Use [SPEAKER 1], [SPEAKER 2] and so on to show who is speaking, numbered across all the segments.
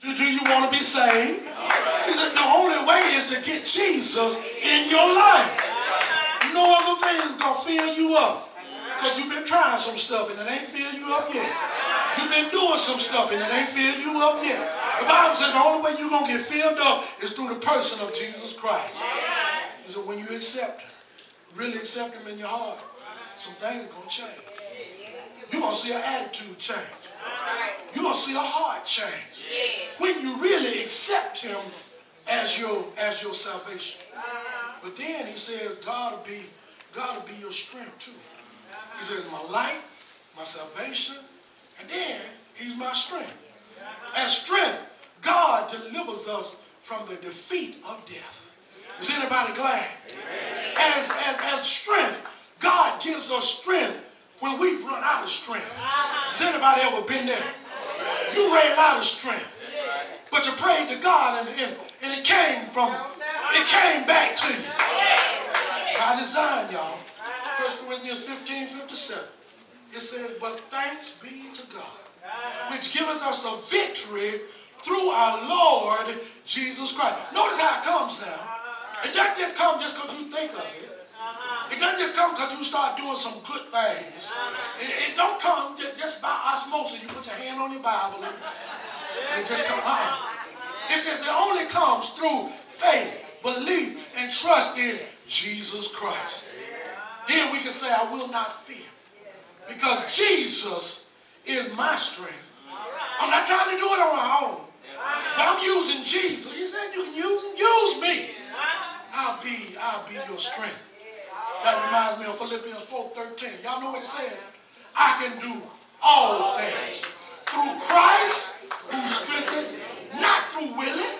[SPEAKER 1] Do, do you want to be saved? He said the only way is to get Jesus in your life. No other thing is going to fill you up. Because you've been trying some stuff and it ain't filled you up yet. You've been doing some stuff and it ain't filled you up yet. The Bible says the only way you're going to get filled up is through the person of Jesus Christ. He said when you accept him, really accept him in your heart, some things are going to change. You're going to see an attitude change. You're going to see a heart change. When you really accept him as your, as your salvation. Uh-huh. But then he says God will be, God will be your strength too. He says my light, my salvation, and then he's my strength. Uh-huh. As strength, God delivers us from the defeat of death. Is anybody glad? As, as, as strength, God gives us strength when we've run out of strength. Uh-huh. Has anybody ever been there? You ran out of strength. But you prayed to God and, and, and it came from, it came back to you. By design, y'all. 1 Corinthians 15, 57. It says, but thanks be to God, which giveth us the victory through our Lord Jesus Christ. Notice how it comes now. It doesn't just come just because you think of it. It doesn't just come because you start doing some good things. Uh-huh. It, it don't come just by osmosis. You put your hand on your Bible and, and it just comes. Uh-uh. Uh-huh. It says it only comes through faith, belief, and trust in Jesus Christ. Then we can say, I will not fear. Because Jesus is my strength. I'm not trying to do it on my own. Uh-huh. But I'm using Jesus. He said you can use him. Use me. I'll be, I'll be your strength. That reminds me of Philippians 4.13. Y'all know what it says? I can do all things through Christ who strengthens, not through willing,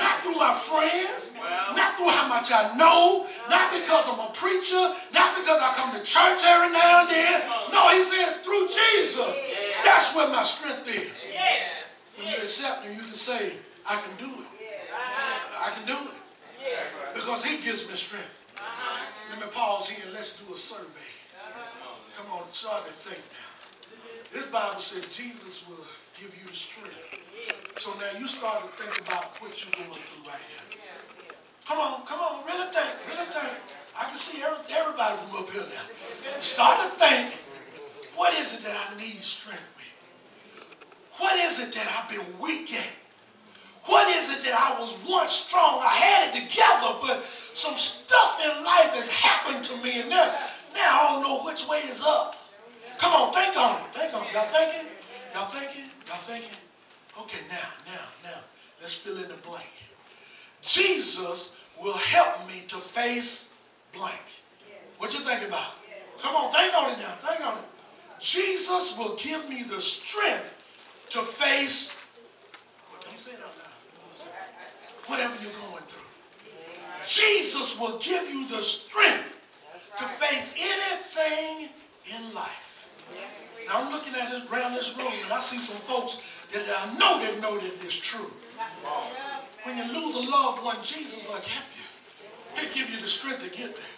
[SPEAKER 1] not through my friends, not through how much I know, not because I'm a preacher, not because I come to church every now and then. No, he said through Jesus. That's where my strength is. When you accept him, you can say, I can do it. I can do it. Because he gives me strength. Let me pause here and let's do a survey. Come on, start to think now. This Bible says Jesus will give you the strength. So now you start to think about what you're going through right now. Come on, come on, really think, really think. I can see everybody from up here now. Start to think, what is it that I need strength with? What is it that I've been weak at? What is it that I was once strong? I had it together, but some stuff in life has happened to me, and now, now I don't know which way is up. Come on, think on it. Think on it. Y'all thinking? Y'all thinking? Y'all thinking? Okay, now, now, now, let's fill in the blank. Jesus will help me to face blank. What you thinking about? Come on, think on it now. Think on it. Jesus will give me the strength to face, whatever you're going through. Jesus will give you the strength to face anything in life. Now I'm looking at this around this room and I see some folks that I know that know that it's true. When you lose a loved one, Jesus will help you. He'll give you the strength to get there.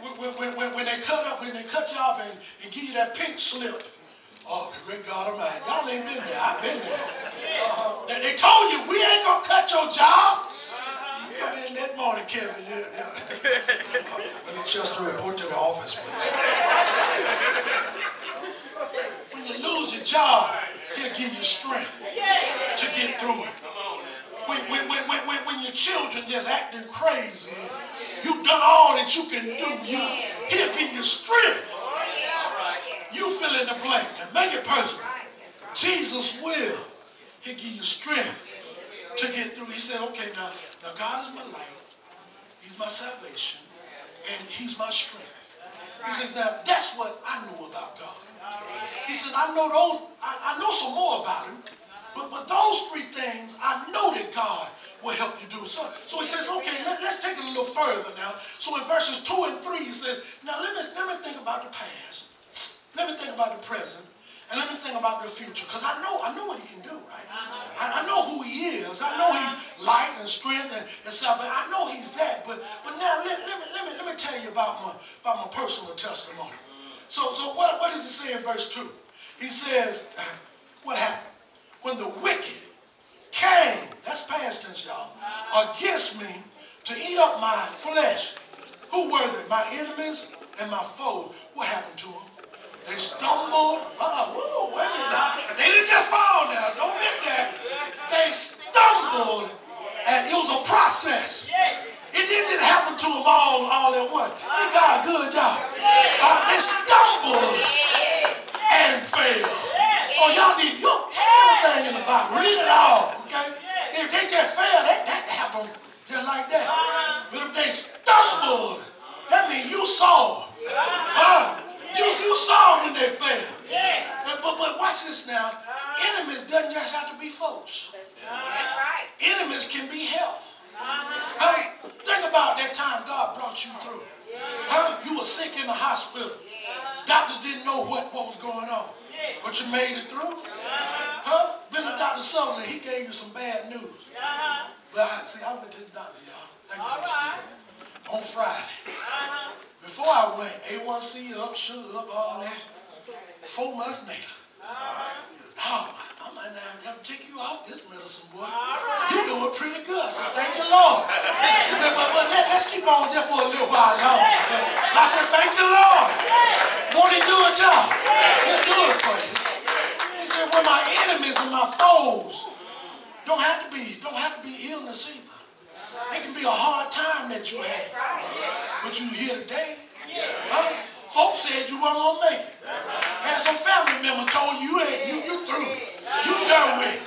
[SPEAKER 1] When, when, when, when they cut up, when they cut you off and, and give you that pink slip, oh, great God Almighty, y'all ain't been there. I've been there. Uh, they, they told you we ain't gonna cut your job. Come in that morning, Kevin. Yeah, yeah. Let me just report to the office, please. when you lose your job, he'll give you strength to get through it. When, when, when, when, when your children just acting crazy, you've done all that you can do, you, he'll give you strength. You fill in the blank and make it personal. Jesus will. He'll give you strength to get through. He said, okay, now, now God is my light. He's my salvation. And he's my strength. He says, now that's what I know about God. He says, I know those, I, I know some more about him. But, but those three things, I know that God will help you do. So, so he says, okay, let, us take it a little further now. So in verses 2 and 3, he says, now let me, let me think about the past. Let me think about the present. And let me think about the future, because I know I know what he can do, right? I, I, know who he is. I know he's light and strength and, and stuff. And I know he's that. But but now let, let, me, let, me, let me tell you about my about my personal testimony. So so what, what does he say in verse 2? He says, what happened? When the wicked came, that's past tense, y'all, against me to eat up my flesh. Who were they? My enemies and my foes. What happened to them? It was a process. It didn't happen to them all, all at once. They got a good job. Uh, they stumbled and fell. Oh, y'all need you everything in the Bible. Read it all, okay? If they just fell, that, that happened just like that. But if they stumbled, that means you saw. Huh? You, you saw when they fell. But, but, but watch this now. Enemies doesn't just have to be folks. Enemies can be health. Uh-huh. Huh? Think about that time God brought you through. Huh? You were sick in the hospital. Doctors didn't know what, what was going on. But you made it through. Uh-huh. Huh? Been to Dr. Sutherland, he gave you some bad news. Uh-huh. But I, see, I went to the doctor, y'all. Thank you, Holy Spirit. On Friday. Before I went, A1C up, sugar up, all that. Four months later. Oh, I might not have to take you off this medicine, boy. You doing pretty good. So thank you, Lord. He said, but, but let, us keep on just for a little while longer. I said, thank you, Lord. Won't he do a job? He'll do it for you. He said, well, my enemies and my foes don't have to be, don't have to be illness either. It can be a hard time that you had. But you here today. Huh? Folks said you weren't gonna make it. And some family member told you, you, you through. You done with.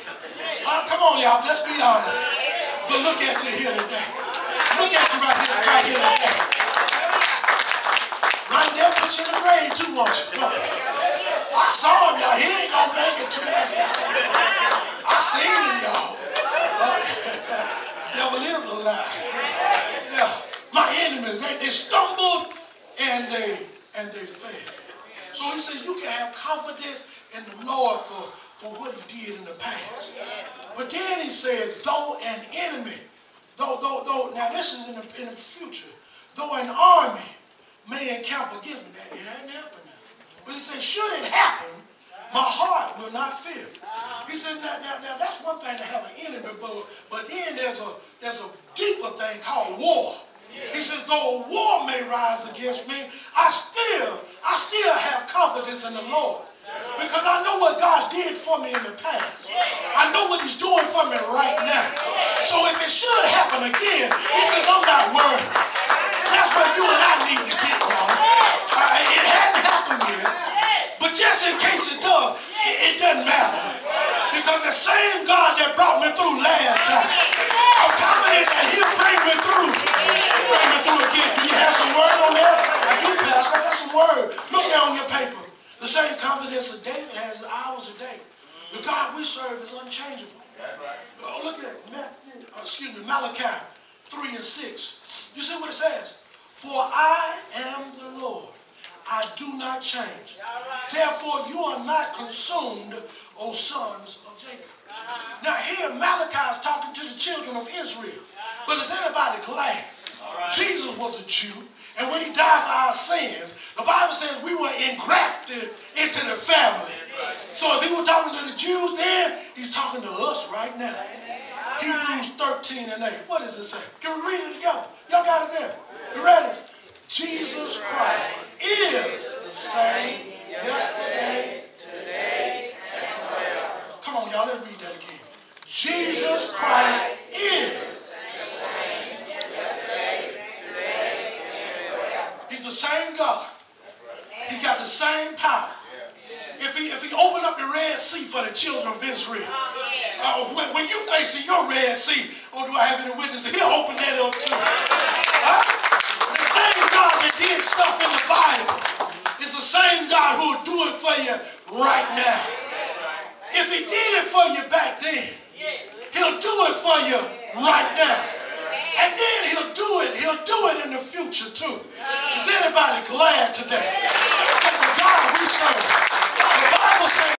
[SPEAKER 1] Huh? Come on, y'all, let's be honest. But look at you here today. Look at you right here, right here today. Right there, put you in the grave too, on. I saw him, y'all. He ain't gonna make it too much. I seen him, y'all. Uh, devil is a lie. Yeah. My enemies, they, they stumbled and they and they failed. So he said you can have confidence in the Lord for, for what he did in the past. But then he says, though an enemy, though, though, though, now this is in the, in the future, though an army may encamp against me, that it hadn't happened now. But he said, should it happen, my heart will not fear. He said, now, now, now that's one thing to have an enemy, but, but then there's a there's a deeper thing called war. He says, though a war may rise against me, I still, I still have confidence in the Lord. Because I know what God did for me in the past. I know what he's doing for me right now. So if it should happen again, he says, I'm not worried. That's what you and I need to get, y'all. Uh, it hadn't happened yet. But just in case it does, it, it doesn't matter. Because the same God that brought me through last time, I'm confident that he'll bring me through. Bring me through again. Do you have some word on that? I do, Pastor. I got some word. Look there on your paper. The same confidence of David has hours a day. The God we serve is unchangeable. Oh, look at that. Uh, excuse me, Malachi 3 and 6. You see what it says? For I am the Lord. I do not change. Therefore, you are not consumed, O sons of Jacob. Now here, Malachi is talking to the children of Israel. But is anybody glad? Jesus was a Jew. And when he died for our sins, the Bible says we were engrafted into the family. So if he was talking to the Jews then, he's talking to us right now. Hebrews 13 and 8. What does it say? Can we read it together? Y'all got it there? You ready? Jesus Christ is the same yesterday, today, and forever. Come on, y'all, let's read that again. Jesus Christ is He's the same God. He got the same power. If he if he opened up the Red Sea for the children of Israel, uh, when, when you facing your Red Sea, oh, do I have any witnesses? He'll open that up too. Huh? The same God that did stuff in the Bible is the same God who will do it for you right now. If he did it for you back then, he'll do it for you right now. And then he'll do it, he'll do it in the future too. Is anybody glad today? The God we serve, the Bible says